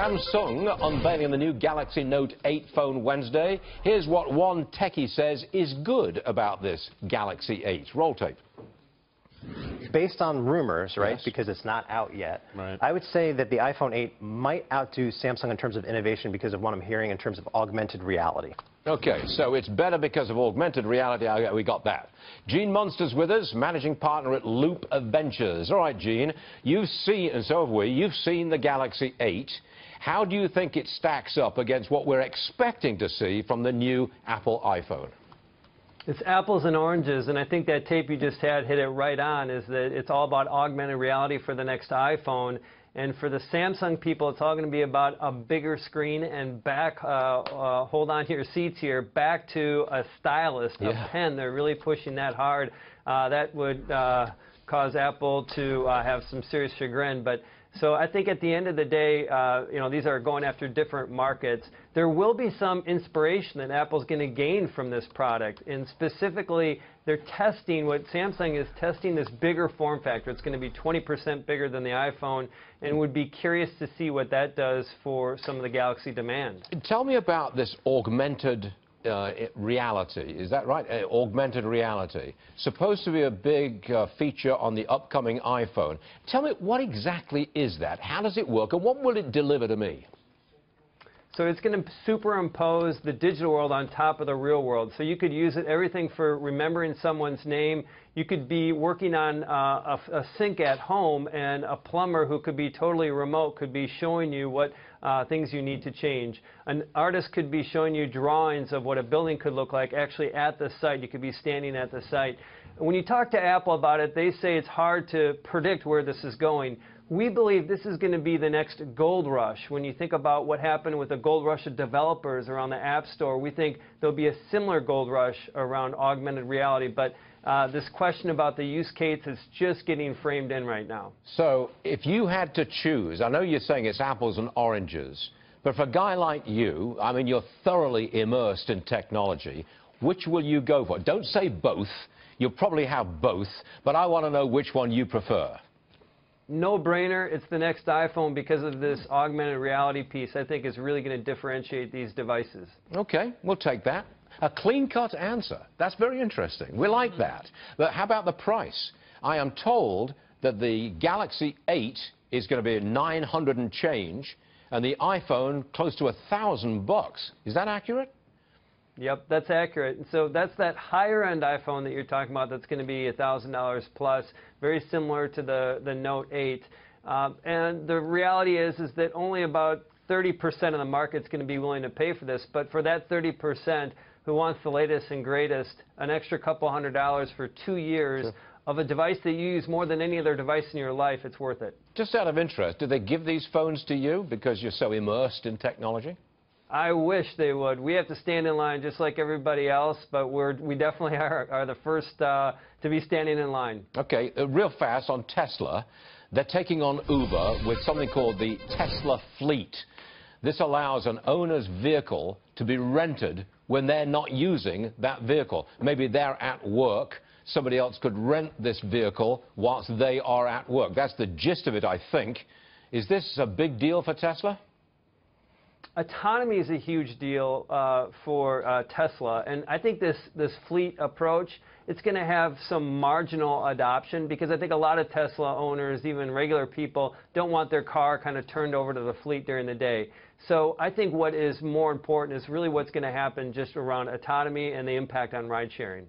Samsung unveiling the new Galaxy Note 8 phone Wednesday. Here's what one techie says is good about this Galaxy 8. Roll tape. Based on rumors, right, Yes. because it's not out yet, Right. I would say that the iPhone 8 might outdo Samsung in terms of innovation because of what I'm hearing in terms of augmented reality. Okay, so it's better because of augmented reality. I- We got that. Gene Munster's with us, managing partner at Loup Ventures. All right, Gene, you've seen, and so have we, you've seen the Galaxy 8. How do you think it stacks up against what we're expecting to see from the new Apple iPhone? It's apples and oranges, and I think that tape you just had hit it right on, is that it's all about augmented reality for the next iPhone. And for the Samsung people, it's all going to be about a bigger screen and back, uh, uh, hold on to your seats here, back to a stylus, a pen. They're really pushing that hard. Uh, that would uh, cause Apple to uh, have some serious chagrin. But so I think at the end of the day, uh, you know, these are going after different markets. There will be some inspiration that Apple's going to gain from this product, and specifically, they're testing what Samsung is testing this bigger form factor. It's going to be 20% bigger than the iPhone, and would be curious to see what that does for some of the Galaxy demand. Tell me about this augmented uh, reality. Is that right? Uh, augmented reality. Supposed to be a big uh, feature on the upcoming iPhone. Tell me, what exactly is that? How does it work? And what will it deliver to me? So it's going to superimpose the digital world on top of the real world. So you could use it everything for remembering someone's name. You could be working on uh, a, a sink at home, and a plumber who could be totally remote could be showing you what uh, things you need to change. An artist could be showing you drawings of what a building could look like actually at the site. You could be standing at the site. When you talk to Apple about it, they say it's hard to predict where this is going. We believe this is going to be the next gold rush. When you think about what happened with the gold rush of developers around the App Store, we think there'll be a similar gold rush around augmented reality. But uh, this question about the use case is just getting framed in right now. So, if you had to choose, I know you're saying it's apples and oranges, but for a guy like you, I mean, you're thoroughly immersed in technology, which will you go for? Don't say both. You'll probably have both, but I want to know which one you prefer. No brainer, it's the next iPhone because of this augmented reality piece. I think is really going to differentiate these devices. Okay, we'll take that. A clean-cut answer. That's very interesting. We like mm-hmm. that. But how about the price? I am told that the Galaxy 8 is going to be 900 and change, and the iPhone close to a thousand bucks. Is that accurate? Yep, that's accurate. And so that's that higher end iPhone that you're talking about that's going to be $1,000 plus, very similar to the, the Note 8. Um, and the reality is, is that only about 30% of the market's going to be willing to pay for this. But for that 30% who wants the latest and greatest, an extra couple hundred dollars for two years Sure. of a device that you use more than any other device in your life, it's worth it. Just out of interest, do they give these phones to you because you're so immersed in technology? I wish they would. We have to stand in line just like everybody else, but we're, we definitely are, are the first uh, to be standing in line. Okay, uh, real fast on Tesla. They're taking on Uber with something called the Tesla Fleet. This allows an owner's vehicle to be rented when they're not using that vehicle. Maybe they're at work. Somebody else could rent this vehicle whilst they are at work. That's the gist of it, I think. Is this a big deal for Tesla? Autonomy is a huge deal uh, for uh, Tesla, and I think this, this fleet approach, it's going to have some marginal adoption because I think a lot of Tesla owners, even regular people, don't want their car kind of turned over to the fleet during the day. So I think what is more important is really what's going to happen just around autonomy and the impact on ride sharing.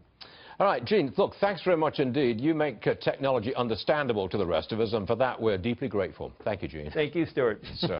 All right, Gene, look, thanks very much indeed. You make uh, technology understandable to the rest of us, and for that we're deeply grateful. Thank you, Gene. Thank you, Stuart. So-